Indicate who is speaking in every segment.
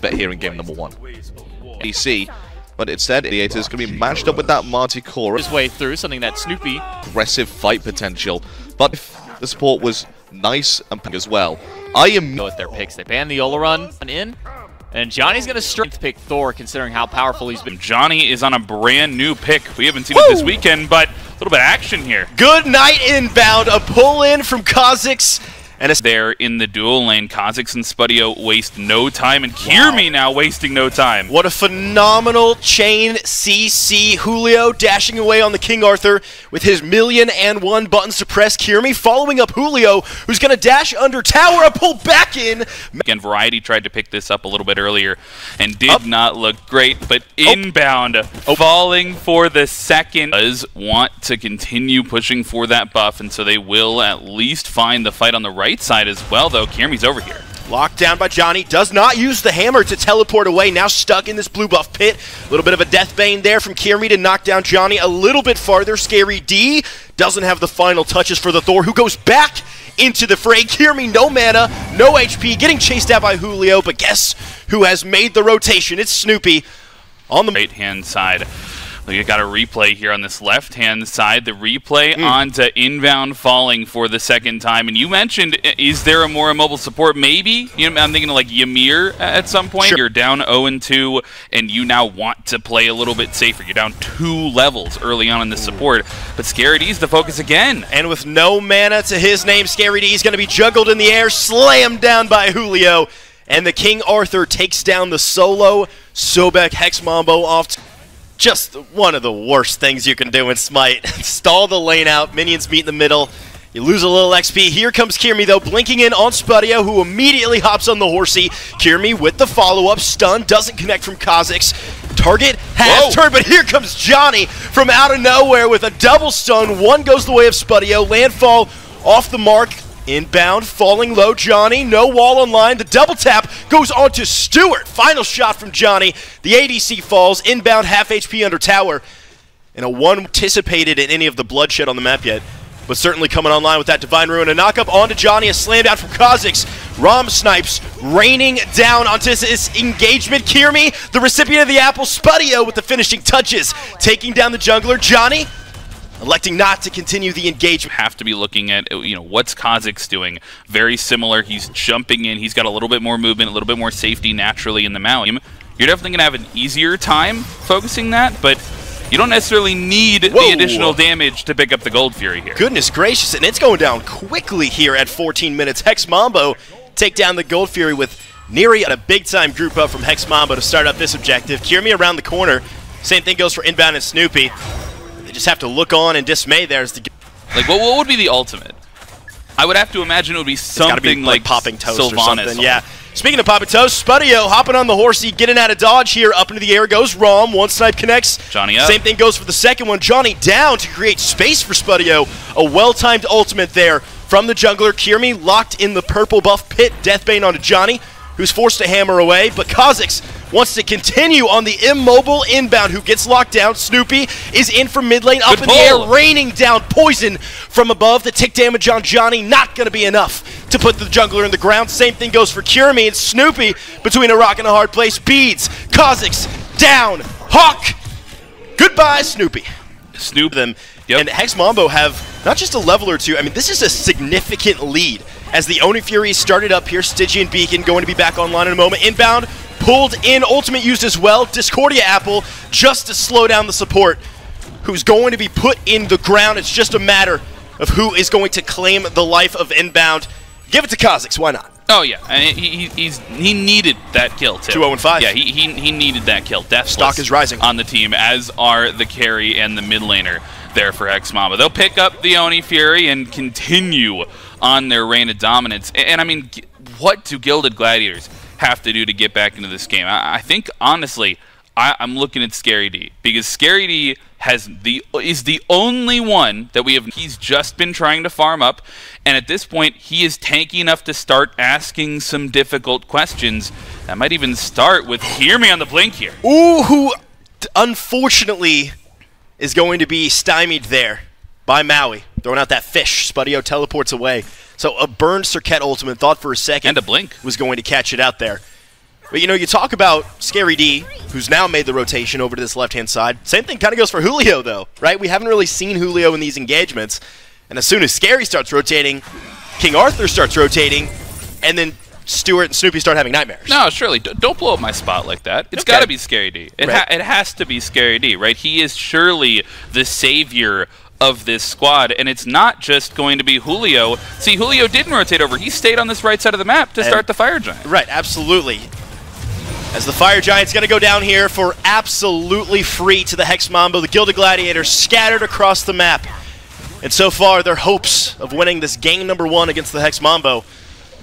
Speaker 1: bet here in game number one. DC, but instead, the is going to be matched up with that Manticora.
Speaker 2: His way through, something that Snoopy...
Speaker 1: Aggressive fight potential, but the support was nice and as well. I am...
Speaker 2: Go with their picks. They ban the Olorun in, and Johnny's going to strength pick Thor, considering how powerful he's been.
Speaker 3: Johnny is on a brand new pick. We haven't seen Woo! it this weekend, but a little bit of action here.
Speaker 4: Good night inbound. A pull in from Kha'Zix
Speaker 3: and it's there in the dual lane. Kha'Zix and Spudio waste no time, and wow. me now wasting no time.
Speaker 4: What a phenomenal chain CC. Julio dashing away on the King Arthur with his million and one buttons to press. Kiermy following up Julio, who's going to dash under tower, a pull back in.
Speaker 3: Again, Variety tried to pick this up a little bit earlier and did up. not look great, but oh. inbound, oh. falling for the second, does want to continue pushing for that buff, and so they will at least find the fight on the right right side as well, though. Kiermy's over here.
Speaker 4: Locked down by Johnny. Does not use the hammer to teleport away. Now stuck in this blue buff pit. A little bit of a death bane there from Kiermy to knock down Johnny a little bit farther. Scary D doesn't have the final touches for the Thor, who goes back into the fray. Kiermy, no mana, no HP, getting chased out by Julio. But guess who has made the rotation? It's Snoopy on the
Speaker 3: right-hand side. You got a replay here on this left-hand side. The replay mm. onto inbound falling for the second time. And you mentioned, is there a more immobile support? Maybe. You know, I'm thinking of like Ymir at some point. Sure. You're down 0-2, and you now want to play a little bit safer. You're down two levels early on in the support. But Scary D's the focus again.
Speaker 4: And with no mana to his name, Scary D is going to be juggled in the air, slammed down by Julio. And the King Arthur takes down the solo Sobek Hex Mambo off just one of the worst things you can do in Smite. Stall the lane out, minions meet in the middle, you lose a little XP. Here comes Kiermy, though, blinking in on Spudio, who immediately hops on the horsey. Kiermy with the follow-up. Stun doesn't connect from Kha'Zix. Target has turned, but here comes Johnny from out of nowhere with a double stun. One goes the way of Spudio. Landfall off the mark. Inbound, falling low, Johnny, no wall online. The double tap goes on to Stewart. Final shot from Johnny. The ADC falls, inbound, half HP under tower. And a one anticipated in any of the bloodshed on the map yet, but certainly coming online with that Divine Ruin. A knock up onto Johnny, a slam down from Kha'Zix. Rom snipes, raining down onto his engagement. Kiermy, the recipient of the apple, Spudio with the finishing touches, taking down the jungler. Johnny electing not to continue the engagement.
Speaker 3: You have to be looking at you know what's Kha'Zix doing. Very similar. He's jumping in. He's got a little bit more movement, a little bit more safety naturally in the mount. You're definitely gonna have an easier time focusing that, but you don't necessarily need Whoa. the additional damage to pick up the Gold Fury here.
Speaker 4: Goodness gracious, and it's going down quickly here at 14 minutes. Hex Mambo take down the Gold Fury with Neri at a big-time group up from Hex Mambo to start up this objective. Kiermy around the corner. Same thing goes for Inbound and Snoopy. They just have to look on in dismay there as the...
Speaker 3: Like, what, what would be the ultimate? I would have to imagine it would be something be like, like,
Speaker 4: popping toast Sylvanus or something. Yeah. Speaking of popping toast, Spudio hopping on the horsey, getting out of dodge here. Up into the air goes Rom. One snipe connects.
Speaker 3: Johnny up.
Speaker 4: Same thing goes for the second one. Johnny down to create space for Spudio. A well-timed ultimate there from the jungler. Kiermy locked in the purple buff pit. Deathbane onto Johnny who's forced to hammer away, but Kha'Zix wants to continue on the immobile inbound who gets locked down. Snoopy is in from mid lane, up Good in the air, raining down poison from above. The tick damage on Johnny not going to be enough to put the jungler in the ground. Same thing goes for Kiermy and Snoopy between a rock and a hard place. Beads, Kha'Zix, down, Hawk. Goodbye, Snoopy.
Speaker 3: Snoop
Speaker 4: them. Yep. And Hex Mambo have not just a level or two, I mean, this is a significant lead as the Oni Fury started up here. Stygian Beacon going to be back online in a moment. Inbound, pulled in, ultimate used as well. Discordia Apple just to slow down the support who's going to be put in the ground. It's just a matter of who is going to claim the life of Inbound. Give it to Kha'Zix, why not?
Speaker 3: Oh yeah, and he, he's he needed that kill too.
Speaker 4: Two zero oh and five.
Speaker 3: Yeah, he, he he needed that kill. Deathless
Speaker 4: Stock is rising
Speaker 3: on the team, as are the carry and the mid laner there for Hex Mambo. They'll pick up the Oni Fury and continue on their reign of dominance. And, and I mean, what do Gilded Gladiators have to do to get back into this game? I, I think honestly, I, am looking at Scary D because Scary D has the is the only one that we have. He's just been trying to farm up, and at this point, he is tanky enough to start asking some difficult questions. That might even start with "Hear me on the blink" here.
Speaker 4: Ooh, who unfortunately is going to be stymied there by Maui, throwing out that fish. Spudio teleports away. So uh, a burned Serqet ultimate thought for a second
Speaker 3: and a blink
Speaker 4: was going to catch it out there. But you know, you talk about Scary D, who's now made the rotation over to this left hand side. Same thing kind of goes for Julio, though, right? We haven't really seen Julio in these engagements. And as soon as Scary starts rotating, King Arthur starts rotating, and then Stuart and Snoopy start having nightmares.
Speaker 3: No, surely d- don't blow up my spot like that. It's
Speaker 4: Okay.
Speaker 3: got to be Scary D. It,
Speaker 4: Right.
Speaker 3: ha- it has to be Scary D, right? He is surely the savior of this squad, and it's not just going to be Julio. See, Julio didn't rotate over. He stayed on this right side of the map to
Speaker 4: And-
Speaker 3: start the Fire Giant.
Speaker 4: Right, absolutely. As the Fire Giant's going to go down here for absolutely free to the Hex Mambo, the Gilded Gladiators scattered across the map. And so far, their hopes of winning this game number one against the Hex Mambo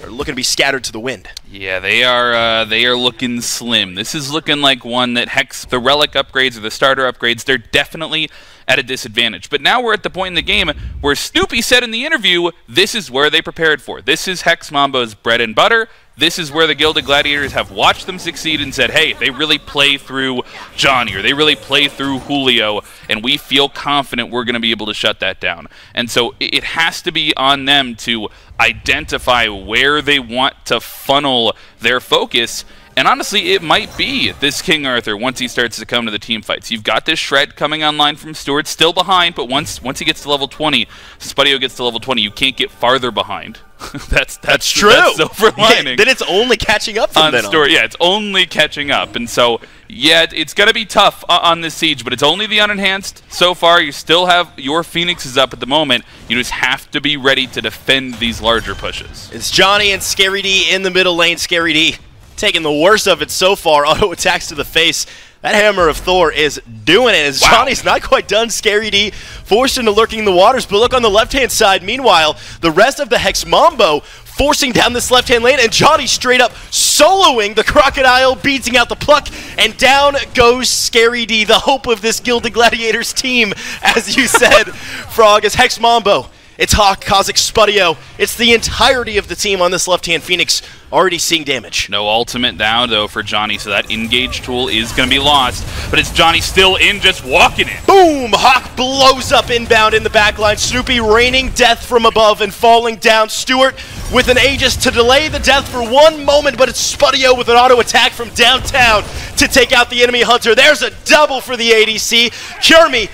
Speaker 4: are looking to be scattered to the wind.
Speaker 3: Yeah, they are. Uh, they are looking slim. This is looking like one that Hex, the relic upgrades or the starter upgrades, they're definitely at a disadvantage. But now we're at the point in the game where Snoopy said in the interview, "This is where they prepared for. This is Hex Mambo's bread and butter. This is where the Gilded Gladiators have watched them succeed and said, hey, they really play through Johnny or they really play through Julio, and we feel confident we're going to be able to shut that down. And so it has to be on them to identify where they want to funnel their focus. And honestly, it might be this King Arthur once he starts to come to the team fights. You've got this shred coming online from Stewart, still behind, but once once he gets to level 20, Spudio gets to level 20, you can't get farther behind. that's, that's
Speaker 4: That's true.
Speaker 3: That's silver lining
Speaker 4: then it's only catching up from
Speaker 3: on
Speaker 4: then on.
Speaker 3: story. Yeah, it's only catching up, and so yeah, it's gonna be tough o- on this siege, but it's only the unenhanced so far. You still have your phoenixes up at the moment. You just have to be ready to defend these larger pushes.
Speaker 4: It's Johnny and Scary D in the middle lane. Scary D taking the worst of it so far. Auto attacks to the face. That hammer of Thor is doing it. As
Speaker 3: Wow.
Speaker 4: Johnny's not quite done, Scary D forced into lurking in the waters. But look on the left hand side. Meanwhile, the rest of the Hex Mambo forcing down this left hand lane, and Johnny straight up soloing the crocodile, beating out the pluck, and down goes Scary D, the hope of this Gilded Gladiators team, as you said, Frog, as Hex Mambo. It's Hawk, Kazik, Spudio. It's the entirety of the team on this left-hand Phoenix already seeing damage.
Speaker 3: No ultimate down though for Johnny, so that engage tool is gonna be lost. But it's Johnny still in, just walking it.
Speaker 4: Boom! Hawk blows up inbound in the backline. Snoopy raining death from above and falling down. Stewart with an Aegis to delay the death for one moment, but it's Spudio with an auto attack from downtown to take out the enemy hunter. There's a double for the ADC. Kiermy.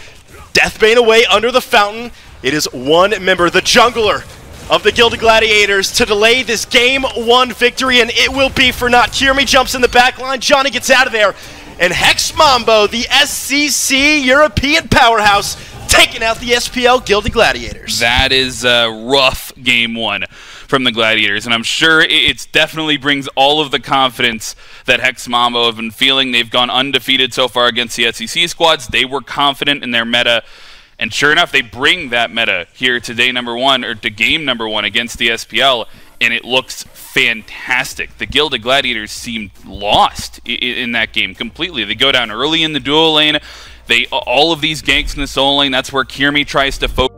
Speaker 4: Deathbane away under the fountain. It is one member, the jungler of the Gilded Gladiators, to delay this game one victory, and it will be for not. Kierme jumps in the back line. Johnny gets out of there. And Hex Mambo, the SCC European powerhouse, taking out the SPL Gilded Gladiators.
Speaker 3: That is a rough game one from the Gladiators, and I'm sure it definitely brings all of the confidence that Hex Mambo have been feeling. They've gone undefeated so far against the SCC squads. They were confident in their meta, and sure enough, they bring that meta here to day number one or to game number one against the SPL, and it looks fantastic. The Gilded Gladiators seemed lost in that game completely. They go down early in the dual lane. They all of these ganks in the solo lane. That's where Kierme tries to focus.